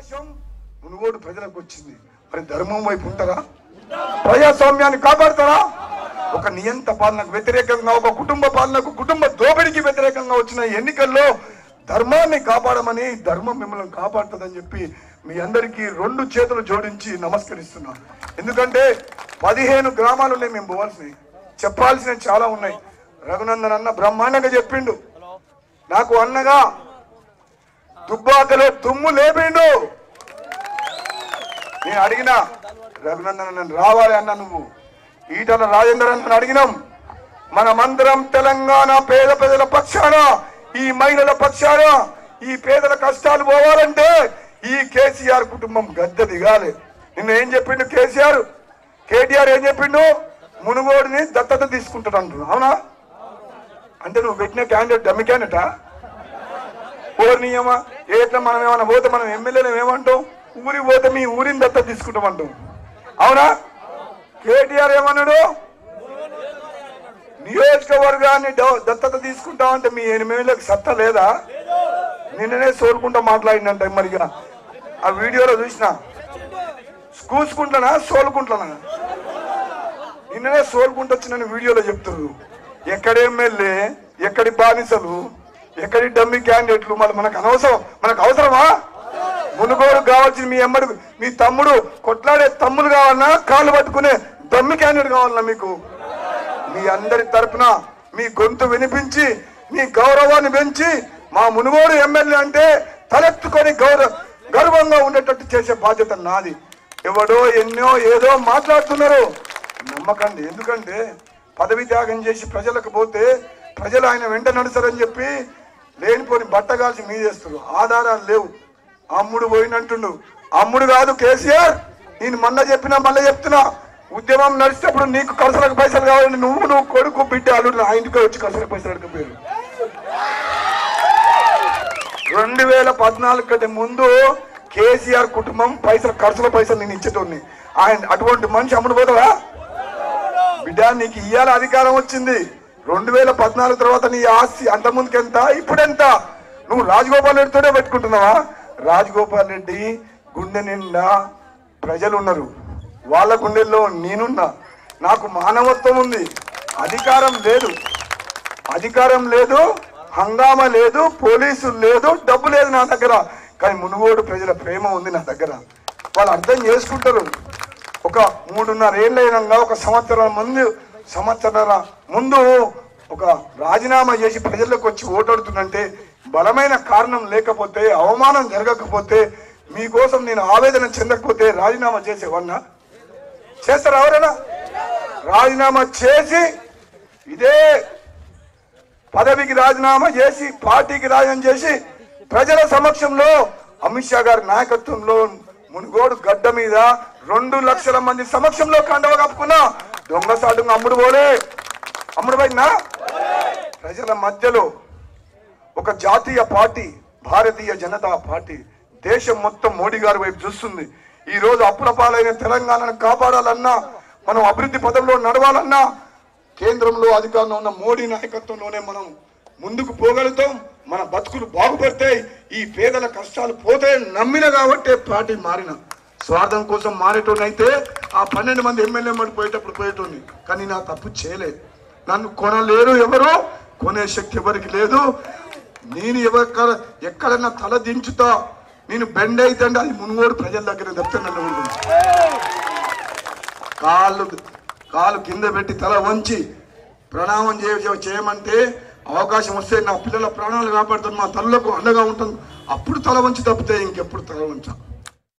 అవకాశం మునుగోడు ప్రజలకు వచ్చింది. మరి ధర్మం వైపు ఉంటారా? ప్రజాస్వామ్యాన్ని కాపాడతారా? ఒక నియంత పాలనకు వ్యతిరేకంగా ఒక కుటుంబ పాలనకు కుటుంబ దోపిడికి వ్యతిరేకంగా వచ్చిన ఎన్నికల్లో ధర్మాన్ని కాపాడమని ధర్మం మిమ్మల్ని కాపాడుతుందని చెప్పి మీ అందరికీ రెండు చేతులు జోడించి నమస్కరిస్తున్నాను ఎందుకంటే పదిహేను గ్రామాలు ఉన్నాయి మేము పోవాల్సినవి. చెప్పాల్సినవి చాలా ఉన్నాయి. రఘునందన్ అన్న బ్రహ్మాండంగా చెప్పిండు. నాకు అన్నగా దుబ్బాకలో తుమ్ము లేపిండు. నేను అడిగినా రఘునందన్ నన్ను రావాలి అన్న నువ్వు. ఈటల రాజేందర్ అన్న అడిగినాం. మనమందరం తెలంగాణ పేద ప్రజల పక్షాన ఈ మహిళల పక్షాన ఈ పేదల కష్టాలు పోవాలంటే ఈ కేసీఆర్ కుటుంబం గద్దె దిగాలి. నిన్న ఏం చెప్పిండు కేసీఆర్? కేటీఆర్ ఏం చెప్పిండు? మునుగోడిని దత్తత తీసుకుంటాడు అంటున్నా అవునా? అంటే నువ్వు పెట్టిన క్యాండిడేట్ డమ్మి క్యాండిడేటా ఓర్ ఎట్లా మనం ఏమన్నా పోతే మనం ఎమ్మెల్యేలు ఏమంటాం? ఊరికి పోతే మీ ఊరిని దత్త తీసుకుంటామంటాం. అవునా? కేటీఆర్ ఏమన్నాడు? నియోజకవర్గాన్ని దత్తత తీసుకుంటామంటే మీ ఎనిమిదిలకు సత్తా లేదా? నిన్ననే సోలుకుంటా మాట్లాడినంట మరి ఆ వీడియోలో చూసిన. కూసుకుంటానా సోలుకుంటానా? నిన్ననే సోలుకుంటూ వచ్చిన వీడియోలో చెప్తున్నారు ఎక్కడ ఎమ్మెల్యే ఎక్కడి బానిసలు? ఎక్కడి డమ్మి క్యాండిడేట్లు మరి మనకు అనవసరం. మనకు అవసరమా? మునుగోడు కావాల్సిన మీ అమ్మడు మీ తమ్ముడు. కొట్లాడే తమ్ముడు కావాలన్నా కాళ్ళు పట్టుకునే దమ్మి క్యాండిడేట్ కావాలన్నా మీకు. మీ అందరి తరపున మీ గొంతు వినిపించి మీ గౌరవాన్ని పెంచి మా మునుగోడు ఎమ్మెల్యే అంటే తలెత్తుకొని గౌరవ గర్వంగా ఉండేటట్టు చేసే బాధ్యత నాది. ఎవడో ఎన్నో ఏదో మాట్లాడుతున్నారు. నమ్మకండి. ఎందుకంటే పదవి త్యాగం చేసి ప్రజలకు పోతే ప్రజలు ఆయన వెంట నడుస్తారని చెప్పి లేనిపోని బట్ట కాల్చి మీదేస్తారు ఆధారాలు లేవు. అమ్ముడు పోయినట్టుండు అమ్ముడు కాదు కేసీఆర్. నేను మొన్న చెప్పినా మళ్ళీ చెప్తున్నా. ఉద్యమం నడిచేటప్పుడు నీకు కలసలకు పైసలు కావాలని నువ్వు నువ్వు కొడుకు బిడ్డ అల్లుడు నా ఇంటికి వచ్చి కలసలకు పైసలు అడగపోయారు రెండు వేల పద్నాలుగు కంటే ముందు కేసీఆర్ కుటుంబం పైసలు ఖర్చుల పైసలు నేను ఇచ్చేటోడిని. ఆయన అటువంటి మనిషి అమ్ముడు పోతావా బిడ్డ నీకు ఇయ్యాల అధికారం వచ్చింది. రెండు వేల పద్నాలుగు తర్వాత నీ ఆస్తి అంత ముందుకు ఎంత ఇప్పుడెంత? నువ్వు రాజగోపాల్ రెడ్డితోనే పెట్టుకుంటున్నావా? రాజగోపాల్ రెడ్డి గుండె నిండా ప్రజలు ఉన్నారు వాళ్ళ గుండెల్లో నేనున్నా. నాకు మానవత్వం ఉంది. అధికారం లేదు. అధికారం లేదు హంగామా లేదు పోలీసులు లేదు డబ్బు లేదు నా దగ్గర. కానీ మునుగోడు ప్రజల ప్రేమ ఉంది నా దగ్గర. వాళ్ళు అర్థం చేసుకుంటారు. ఒక మూడున్నర ఏళ్ళైనా ఒక సంవత్సరం ముందు సంవత్సరాల ముందు ఒక రాజీనామా చేసి ప్రజలకు వచ్చి ఓటాడుతుందంటే బలమైన కారణం లేకపోతే అవమానం జరగకపోతే మీకోసం నేను ఆవేదన చెందకపోతే రాజీనామా చేసేవన్నా చేస్తారు ఎవరైనా? రాజీనామా చేసి ఇదే పదవికి రాజీనామా చేసి పార్టీకి రాజీనామా చేసి ప్రజల సమక్షంలో అమిత్ షా గారి నాయకత్వంలో మునుగోడు గడ్డ మీద రెండు లక్షల మంది సమక్షంలో కండవ కప్పుకున్నా దొంగసాటుగా అమ్ముడు పోలే. అమ్ముడు ప్రజల మధ్యలో ఒక జాతీయ పార్టీ భారతీయ జనతా పార్టీ దేశం మొత్తం మోడీ గారి వైపు చూస్తుంది. ఈ రోజు అప్పుల పాలైన తెలంగాణను కాపాడాలన్నా మనం అభివృద్ధి పదంలో నడవాలన్నా కేంద్రంలో అధికారంలో ఉన్న మోడీ నాయకత్వంలోనే మనం ముందుకు పోగలుగుతాం. మన బతుకులు బాగుపడతాయి. ఈ పేదల కష్టాలు పోతే నమ్మిన కాబట్టే పార్టీ మారిన. స్వార్థం కోసం మారేటోనైతే ఆ పన్నెండు మంది ఎమ్మెల్యే మడి పోయేటప్పుడు పోయేటోని కానీ నా తప్పు చేయలేదు. నన్ను కొనలేరు ఎవరు? కొనే శక్తి ఎవరికి లేదు. నేను ఎవరిక్కడ ఎక్కడన్నా తల దించుతా. నేను బెండ్ అయితే అది మునుగోడు ప్రజల దగ్గర తప్పితే కాళ్ళు కాలు కింద పెట్టి తల వంచి ప్రణామం చేయ చేయమంటే అవకాశం వస్తే నా పిల్లల ప్రాణాలు కాపాడుతాను మా తల్లులకు అండగా ఉంటుంది అప్పుడు తల వంచి తప్పితే ఇంకెప్పుడు తల వంచా